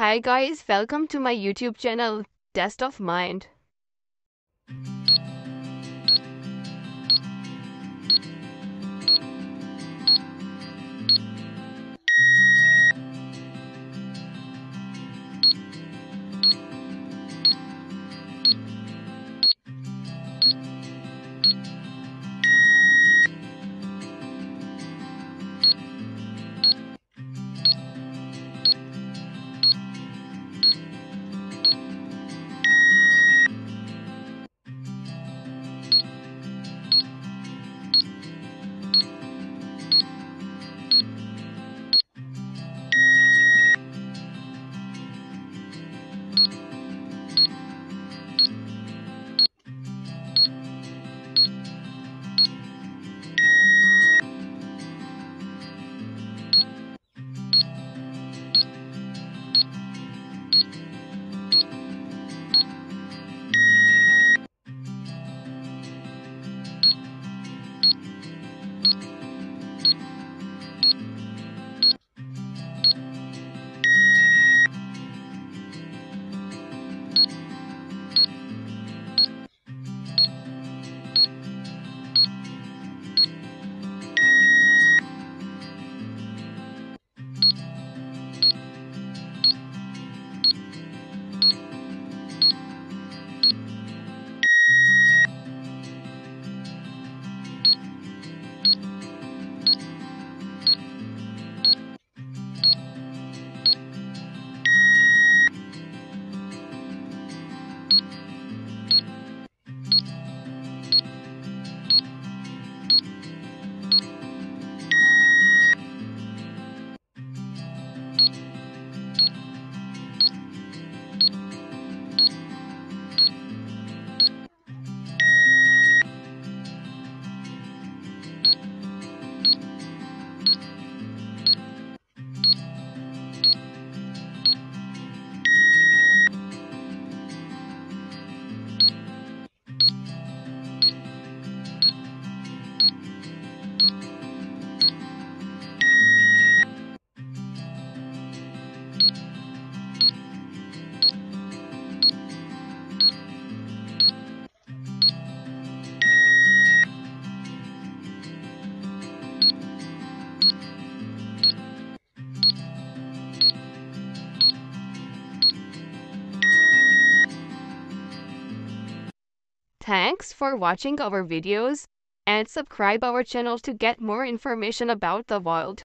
Hi guys, welcome to my YouTube channel, Test of Mind. Thanks for watching our videos and subscribe our channel to get more information about the world.